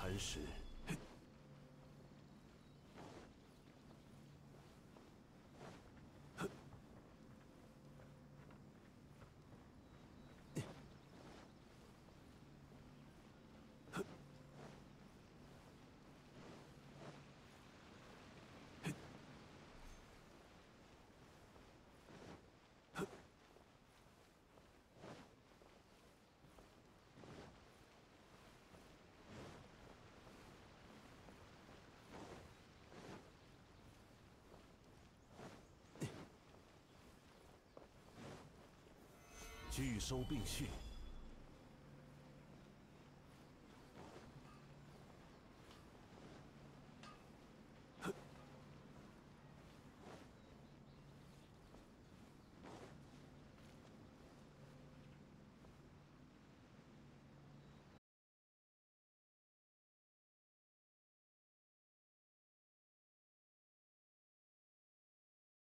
磐石。拒收并蓄。